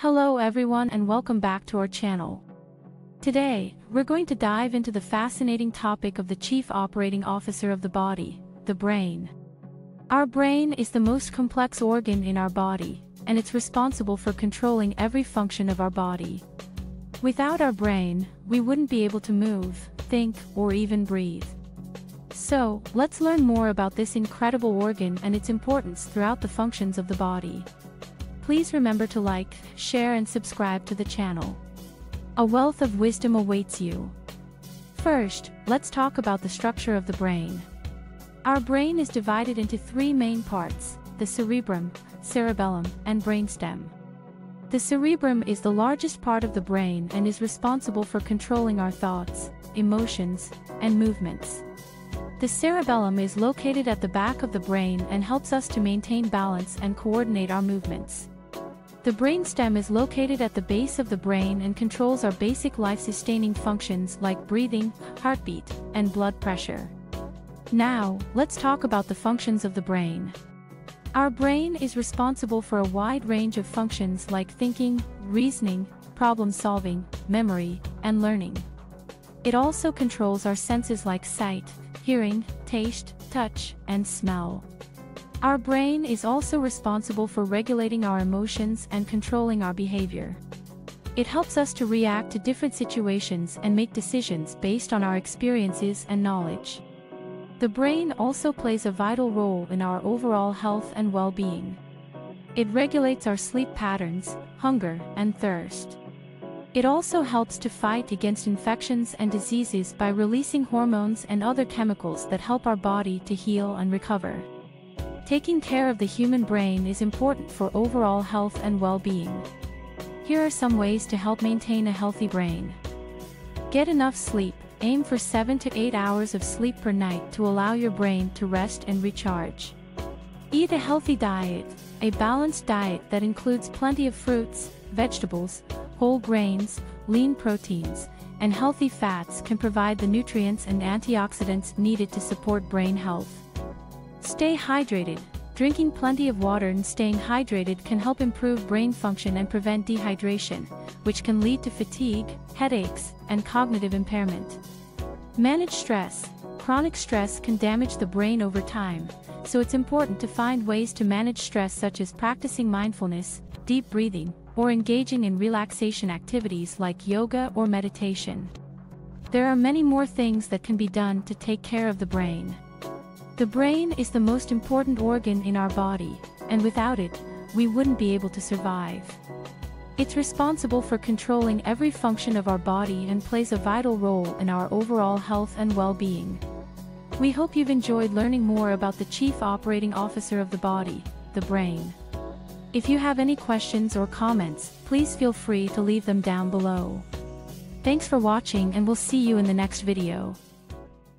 Hello everyone and welcome back to our channel. Today, we're going to dive into the fascinating topic of the Chief Operating Officer of the body, the brain. Our brain is the most complex organ in our body, and it's responsible for controlling every function of our body. Without our brain, we wouldn't be able to move, think, or even breathe. So, let's learn more about this incredible organ and its importance throughout the functions of the body. Please remember to like, share and subscribe to the channel. A wealth of wisdom awaits you. First, let's talk about the structure of the brain. Our brain is divided into three main parts, the cerebrum, cerebellum, and brainstem. The cerebrum is the largest part of the brain and is responsible for controlling our thoughts, emotions, and movements. The cerebellum is located at the back of the brain and helps us to maintain balance and coordinate our movements. The brainstem is located at the base of the brain and controls our basic life-sustaining functions like breathing, heartbeat, and blood pressure. Now, let's talk about the functions of the brain. Our brain is responsible for a wide range of functions like thinking, reasoning, problem-solving, memory, and learning. It also controls our senses like sight, hearing, taste, touch, and smell. Our brain is also responsible for regulating our emotions and controlling our behavior. It helps us to react to different situations and make decisions based on our experiences and knowledge. The brain also plays a vital role in our overall health and well-being. It regulates our sleep patterns, hunger, and thirst. It also helps to fight against infections and diseases by releasing hormones and other chemicals that help our body to heal and recover. Taking care of the human brain is important for overall health and well-being. Here are some ways to help maintain a healthy brain. Get enough sleep, aim for 7 to 8 hours of sleep per night to allow your brain to rest and recharge. Eat a healthy diet, a balanced diet that includes plenty of fruits, vegetables, whole grains, lean proteins, and healthy fats can provide the nutrients and antioxidants needed to support brain health. Stay hydrated. Drinking plenty of water and staying hydrated can help improve brain function and prevent dehydration, which can lead to fatigue, headaches, and cognitive impairment. Manage stress. Chronic stress can damage the brain over time, so it's important to find ways to manage stress such as practicing mindfulness, deep breathing, or engaging in relaxation activities like yoga or meditation. There are many more things that can be done to take care of the brain. The brain is the most important organ in our body, and without it, we wouldn't be able to survive. It's responsible for controlling every function of our body and plays a vital role in our overall health and well-being. We hope you've enjoyed learning more about the Chief Operating Officer of the body, the brain. If you have any questions or comments, please feel free to leave them down below. Thanks for watching and we'll see you in the next video.